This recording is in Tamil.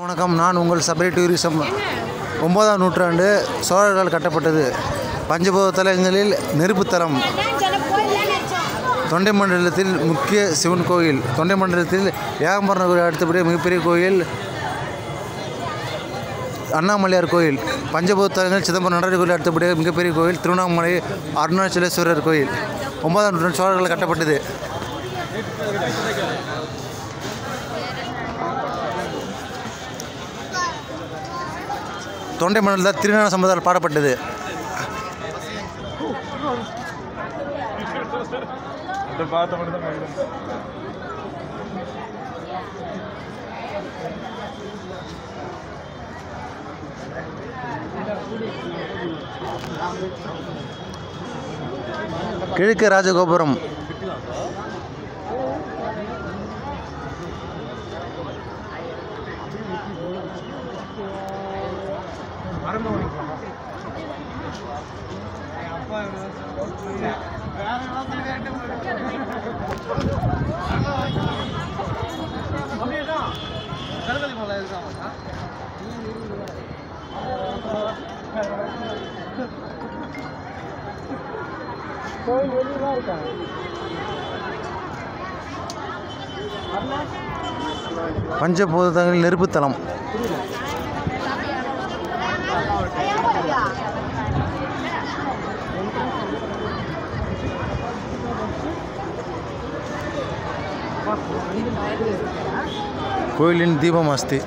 வணக்கம். நான் உங்கள் சபரி டூரிசம் ஒன்பதாம் நூற்றாண்டு சோழர்களால் கட்டப்பட்டது. பஞ்சபோத தலங்களில் நெருப்புத்தலம் தொண்டை மண்டலத்தில் முக்கிய சிவன் கோயில். தொண்டை மண்டலத்தில் ஏகம்பரம் கோயில் அடுத்தபடியே மிகப்பெரிய கோயில் அண்ணாமலையார் கோயில். பஞ்சபூத தலங்கள் சிதம்பரம் நடராஜர் கோயில் அடுத்தபடியே மிகப்பெரிய கோயில் திருவண்ணாமலை அருணாச்சலேஸ்வரர் கோயில். ஒன்பதாம் நூற்றாண்டு சோழர்களால் கட்டப்பட்டது. தொண்டை மண்டலத்தில் திருநான சம்பதால் பாடப்பட்டது. கிழக்கு ராஜகோபுரம். பஞ்சபூதங்கள் நெருப்புத்தலம் कोयिलिन् दीपमस्ति